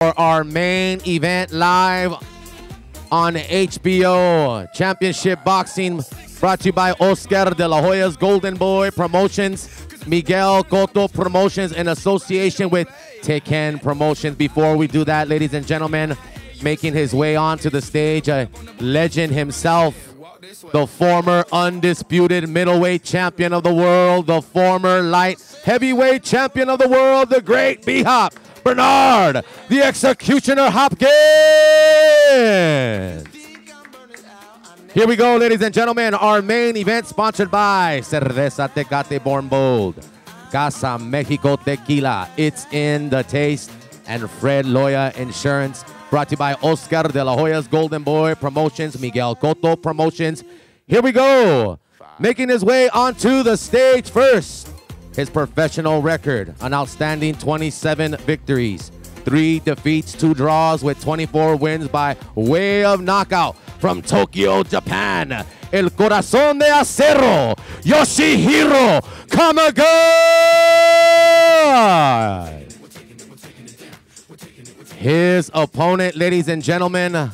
for our main event live on HBO. Championship Boxing brought to you by Oscar de la Hoya's Golden Boy Promotions, Miguel Cotto Promotions in association with Teiken Promotions. Before we do that, ladies and gentlemen, making his way onto the stage, a legend himself, the former undisputed middleweight champion of the world, the former light heavyweight champion of the world, the great B-Hop, Bernard, the executioner Hopkins. Here we go, ladies and gentlemen. Our main event sponsored by Cerveza Tecate Born Bold, Casa Mexico Tequila. It's in the taste. And Fred Loya Insurance, brought to you by Oscar de la Hoya's Golden Boy Promotions, Miguel Cotto Promotions. Here we go. Making his way onto the stage first. His professional record, an outstanding 27 victories, three defeats, two draws with 24 wins by way of knockout from Tokyo, Japan. El Corazón de Acero, Yoshihiro Kamegai. His opponent, ladies and gentlemen,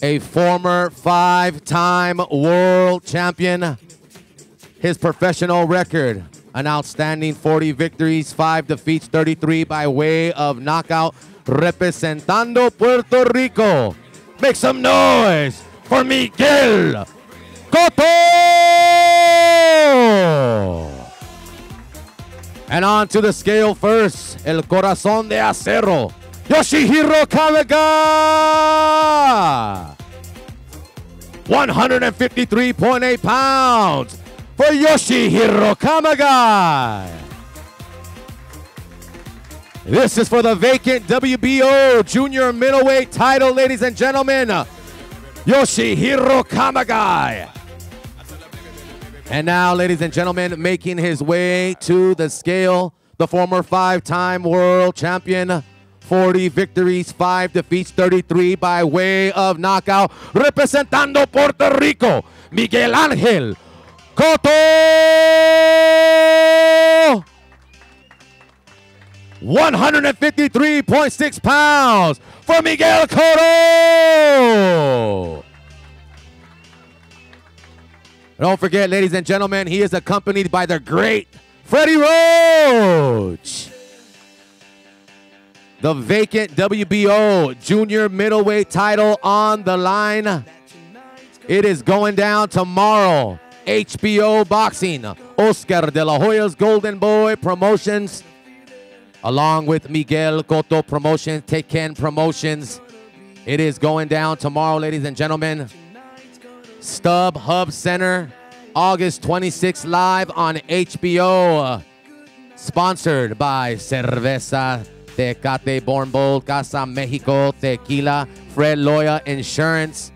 a former five-time world champion. His professional record, an outstanding 40 victories, 5 defeats, 33 by way of knockout, representando Puerto Rico. Make some noise for Miguel Cotto! And on to the scale first, El Corazón de Acero, Yoshihiro Kamaga! 153.8 pounds for Yoshihiro Kamegai. This is for the vacant WBO junior middleweight title, ladies and gentlemen. Yoshihiro Kamegai. And now, ladies and gentlemen, making his way to the scale, the former five-time world champion, 40 victories, 5 defeats, 33 by way of knockout, representando Puerto Rico, Miguel Ángel Cotto! 153.6 pounds for Miguel Cotto! Don't forget, ladies and gentlemen, he is accompanied by the great Freddie Roach. The vacant WBO junior middleweight title on the line. It is going down tomorrow. HBO Boxing, Oscar de la Hoya's Golden Boy Promotions, along with Miguel Cotto Promotions, Teiken Promotions. It is going down tomorrow, ladies and gentlemen. Stub Hub Center, August 26th, live on HBO. Sponsored by Cerveza Tecate Born Bold, Casa Mexico Tequila, Fred Loya Insurance.